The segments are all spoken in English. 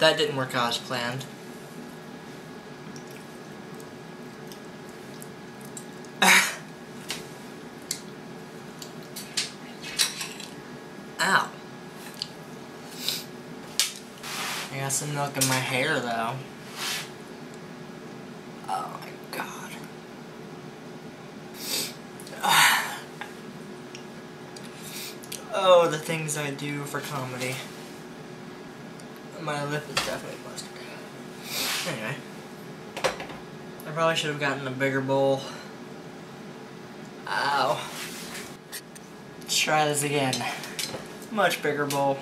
that didn't work out as planned. Ow. I got some milk in my hair though. Oh my god. Oh, the things I do for comedy. My lip is definitely busted. Anyway. I probably should have gotten a bigger bowl. Ow. Let's try this again. Much bigger bowl.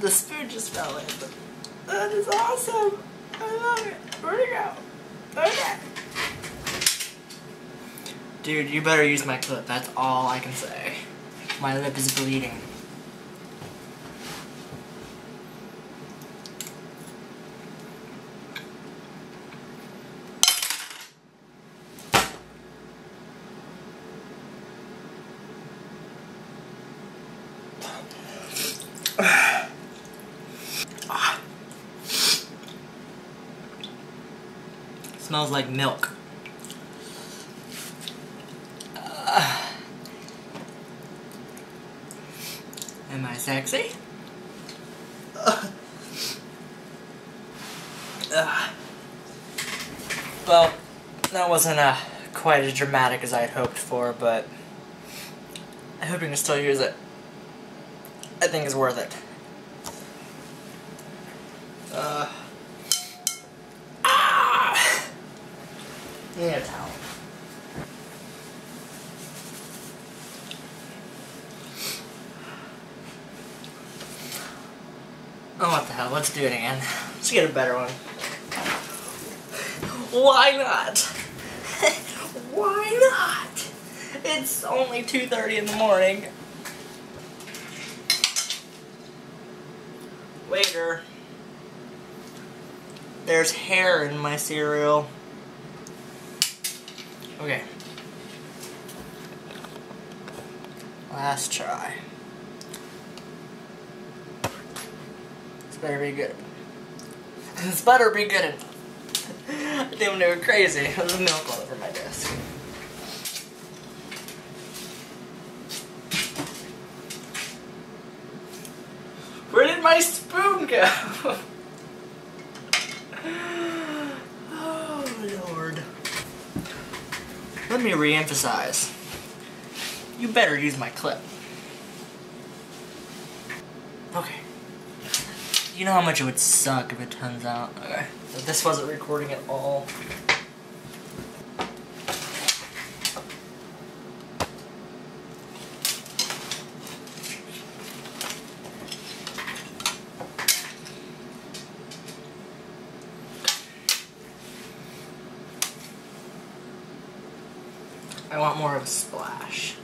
The spoon just fell in, that is awesome. I love it. Where'd it go? Okay. Dude, you better use my clip. That's all I can say. My lip is bleeding. Ah. Smells like milk. Ah. Am I sexy? Ah. Well, that wasn't uh, quite as dramatic as I had hoped for, but I hope you can still use it. I think it's worth it. Uh, ah! Need a towel. Oh, what the hell? Let's do it again. Let's get a better one. Why not? Why not? It's only 2.30 in the morning. Waiter. There's hair in my cereal. Okay. Last try. This better be good. This better be good. enough. I think I'm crazy. There's milk all over my spoon go? oh, Lord. Let me re-emphasize. You better use my clip. Okay. You know how much it would suck if it turns out. Okay. This wasn't recording at all. I want more of a splash.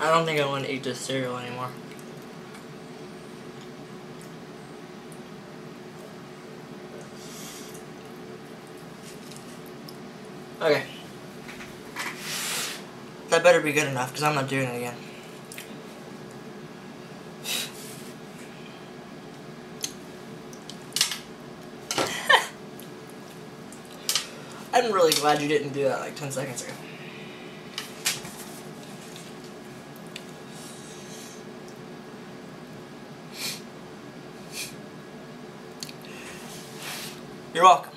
I don't think I want to eat this cereal anymore. Okay. That better be good enough, because I'm not doing it again. I'm really glad you didn't do that like 10 seconds ago. You're welcome.